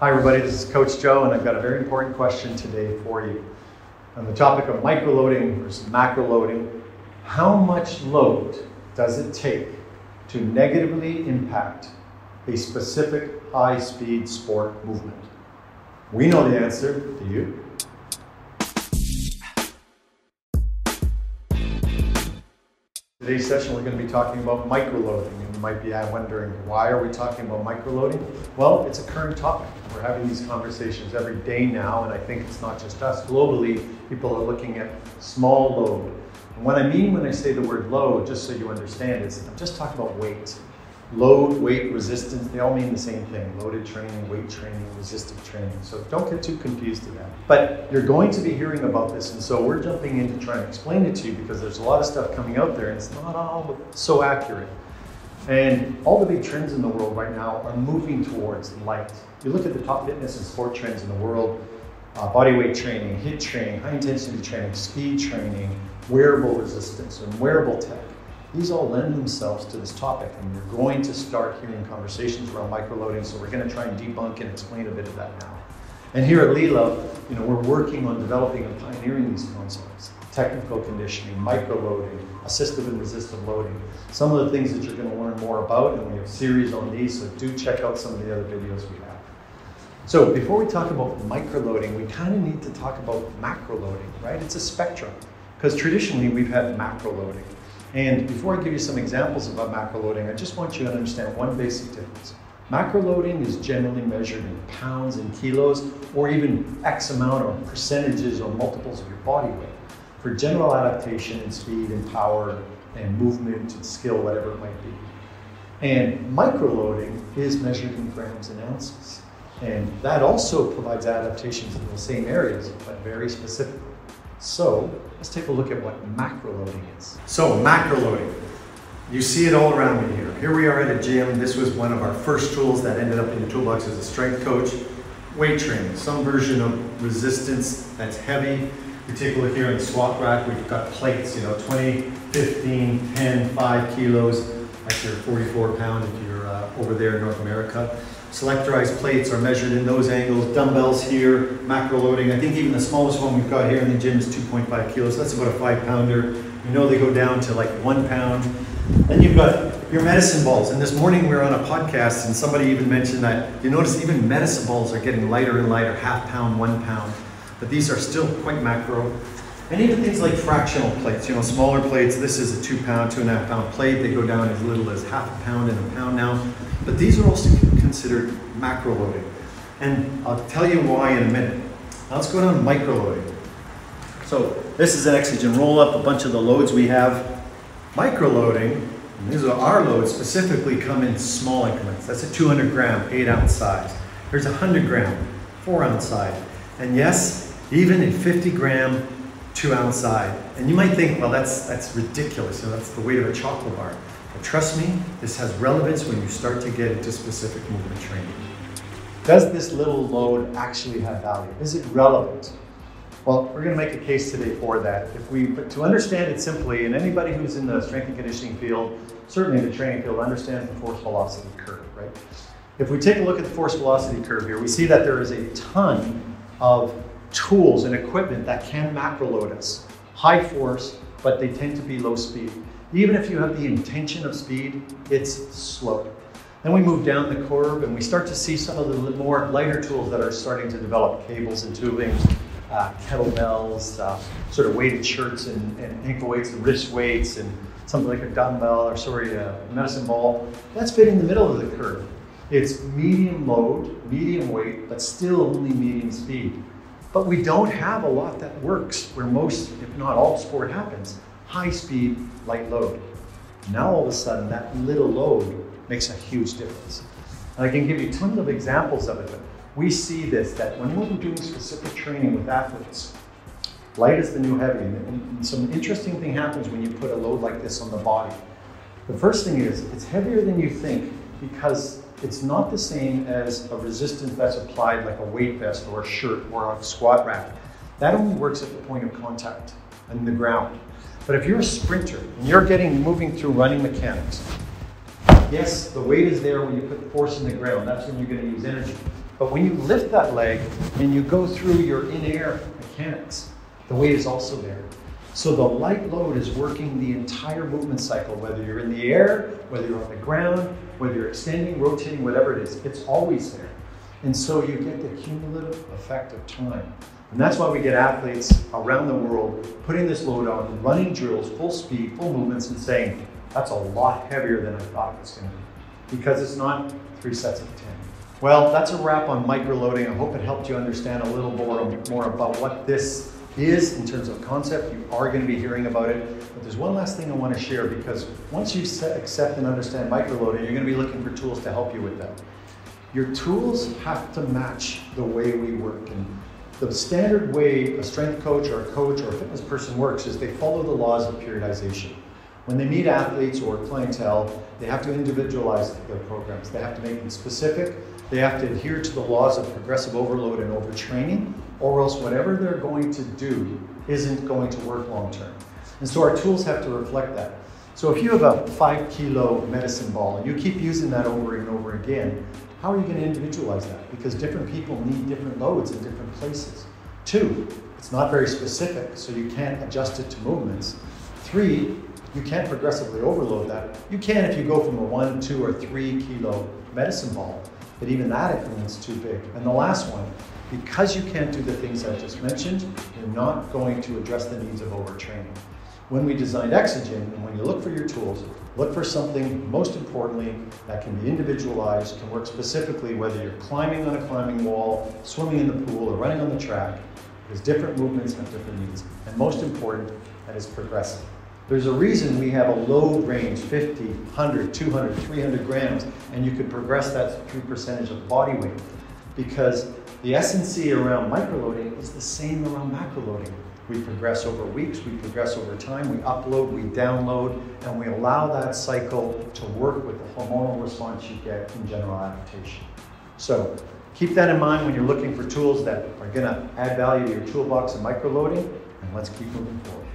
Hi everybody, this is Coach Joe and I've got a very important question today for you. On the topic of microloading versus macroloading, how much load does it take to negatively impact a specific high-speed sport movement? We know the answer, do you? Today's session we're going to be talking about microloading and you might be wondering why are we talking about microloading? Well, it's a current topic. We're having these conversations every day now and I think it's not just us. Globally, people are looking at small load. And what I mean when I say the word load, just so you understand, is I'm just talking about weight. Load, weight, resistance, they all mean the same thing. Loaded training, weight training, resistive training. So don't get too confused to that. But you're going to be hearing about this, and so we're jumping in to try and explain it to you because there's a lot of stuff coming out there and it's not all so accurate. And all the big trends in the world right now are moving towards light. You look at the top fitness and sport trends in the world, uh, body weight training, HIIT training, high intensity training, speed training, wearable resistance, and wearable tech. These all lend themselves to this topic, and you're going to start hearing conversations around microloading, so we're going to try and debunk and explain a bit of that now. And here at Lila, you know, we're working on developing and pioneering these concepts. Technical conditioning, microloading, assistive and resistive loading. Some of the things that you're going to learn more about, and we have series on these, so do check out some of the other videos we have. So before we talk about microloading, we kind of need to talk about macroloading, right? It's a spectrum, because traditionally we've had macroloading. And before I give you some examples about macroloading, I just want you to understand one basic difference. Macroloading is generally measured in pounds and kilos, or even X amount or percentages or multiples of your body weight for general adaptation and speed and power and movement and skill, whatever it might be. And microloading is measured in grams and ounces. And that also provides adaptations in the same areas, but very specifically. So let's take a look at what macroloading is. So macroloading, you see it all around me here. Here we are at a gym. This was one of our first tools that ended up in the toolbox as a strength coach. Weight training, some version of resistance that's heavy. We take a look here in the squat rack. We've got plates, you know, 20, 15, 10, 5 kilos. Your 44 pound if you're uh, over there in North America. Selectorized plates are measured in those angles. Dumbbells here, macro loading. I think even the smallest one we've got here in the gym is 2.5 kilos. That's about a five pounder. You know they go down to like one pound. Then you've got your medicine balls. And this morning we were on a podcast and somebody even mentioned that you notice even medicine balls are getting lighter and lighter, half pound, one pound. But these are still quite macro. And even things like fractional plates, you know, smaller plates. This is a two pound, two and a half pound plate. They go down as little as half a pound and a pound now. But these are also considered macro loading. And I'll tell you why in a minute. Now let's go down to micro loading. So this is an Exogen roll up, a bunch of the loads we have. Micro loading, these are our loads, specifically come in small increments. That's a 200 gram, eight ounce size. There's a 100 gram, four ounce size. And yes, even a 50 gram, two ounce side. And you might think, well, that's, that's ridiculous. You know, that's the weight of a chocolate bar. But trust me, this has relevance when you start to get into specific movement training. Does this little load actually have value? Is it relevant? Well, we're going to make a case today for that. If we, to understand it simply, and anybody who's in the strength and conditioning field, certainly the training field, understands the force velocity curve, right? If we take a look at the force velocity curve here, we see that there is a ton of tools and equipment that can macro load us. High force, but they tend to be low speed. Even if you have the intention of speed, it's slow. Then we move down the curve and we start to see some of the more lighter tools that are starting to develop, cables and tubing, uh, kettlebells, uh, sort of weighted shirts and, and, ankle weights and wrist weights and something like a dumbbell or sorry, a medicine ball. That's fitting in the middle of the curve. It's medium load, medium weight, but still only medium speed. But we don't have a lot that works where most, if not all sport happens. High speed, light load. Now all of a sudden that little load makes a huge difference. And I can give you tons of examples of it, but we see this, that when we're doing specific training with athletes, light is the new heavy. And some interesting thing happens when you put a load like this on the body. The first thing is, it's heavier than you think because it's not the same as a resistance that's applied like a weight vest or a shirt or a squat rack. That only works at the point of contact in the ground. But if you're a sprinter and you're getting moving through running mechanics, yes, the weight is there when you put force in the ground. That's when you're going to use energy. But when you lift that leg and you go through your in-air mechanics, the weight is also there. So the light load is working the entire movement cycle, whether you're in the air, whether you're on the ground, whether you're extending, rotating, whatever it is, it's always there. And so you get the cumulative effect of time. And that's why we get athletes around the world putting this load on, running drills, full speed, full movements, and saying, that's a lot heavier than I thought it was going to be. Because it's not three sets of 10. Well, that's a wrap on microloading. I hope it helped you understand a little more, more about what this is in terms of concept. You are going to be hearing about it. But there's one last thing I want to share because once you accept and understand microloading, you're going to be looking for tools to help you with that. Your tools have to match the way we work. And the standard way a strength coach or a coach or a fitness person works is they follow the laws of periodization. When they meet athletes or clientele, they have to individualize their programs. They have to make them specific. They have to adhere to the laws of progressive overload and overtraining or else whatever they're going to do isn't going to work long term. And so our tools have to reflect that. So if you have a five kilo medicine ball and you keep using that over and over again, how are you going to individualize that? Because different people need different loads in different places. Two, it's not very specific, so you can't adjust it to movements. Three, you can't progressively overload that. You can if you go from a one, two, or three kilo medicine ball, but even that increment's too big. And the last one, because you can't do the things I just mentioned, you're not going to address the needs of overtraining. When we designed Exogen, and when you look for your tools, look for something, most importantly, that can be individualized, can work specifically whether you're climbing on a climbing wall, swimming in the pool, or running on the track, because different movements have different needs. And most important, that is progressive. There's a reason we have a load range, 50, 100, 200, 300 grams, and you could progress that through percentage of body weight because the S&C around microloading is the same around macroloading. We progress over weeks, we progress over time, we upload, we download, and we allow that cycle to work with the hormonal response you get in general adaptation. So keep that in mind when you're looking for tools that are gonna add value to your toolbox of microloading, and let's keep moving forward.